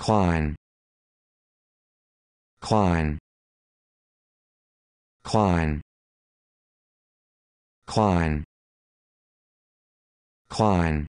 Klein. Klein. Klein. Klein. Klein.